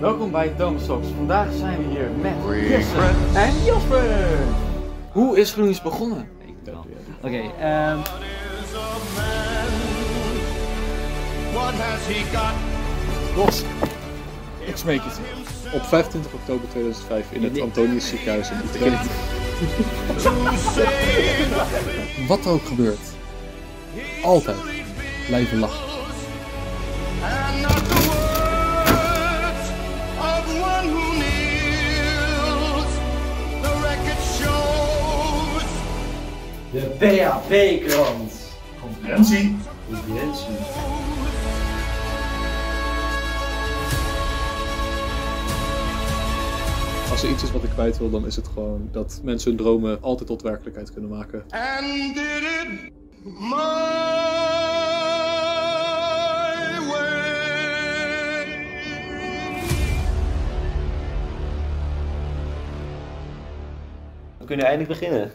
Welkom bij Thomas Talks. Vandaag zijn we hier met Jesse en Jasper. Hoe is GroenLinks begonnen? Oké, ehm, What has he got? Ros, ik smeek het. Op 25 oktober 2005 in het Antonius ziekenhuis in Utrecht. Wat er ook gebeurt, altijd blijven lachen. De PHP-krant. Conferentie. Conferentie. Als er iets is wat ik kwijt wil, dan is het gewoon dat mensen hun dromen altijd tot werkelijkheid kunnen maken. And did it my way. We kunnen eindelijk beginnen.